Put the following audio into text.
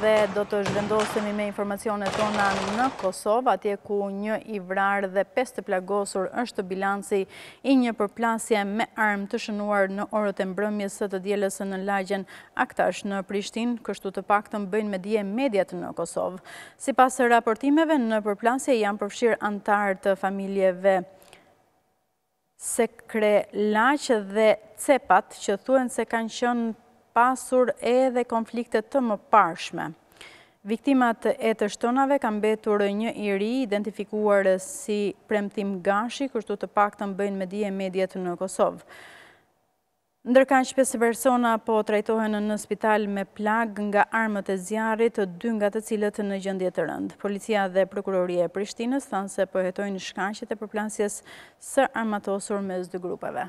dhe do të zhvendosemi me informacionet tona në Kosovë, atje ku një i vrarë dhe pesë të plagosur është bilanci i një përplasjeje me armë të shënuar në orët e mbrëmjes së të dielës në lagjen Aktash në Prishtinë, kështu të paktën bëjnë me dije mediat në Kosovë. Sipas raportimeve, në përplasje janë përfshirë anëtarë të familjeve Sekiraqa dhe Cepa që thuhen se kanë qenë pasur edhe konflikte të mëparshme. Viktimë e të shtënave ka mbetur një i ri, identifikuar si Premtim Gashi, kështu të paktën bëjnë me dije mediat në Kosovë. Ndërkaq, pesë persona po trajtohen në spital me plagë nga armët e zjarrit, dy nga të cilët në gjendje të rëndë. Policia dhe Prokuroria e Prishtinës thanë se po hetojnë shkaqet e përplasjes së armatosur mes dy grupeve.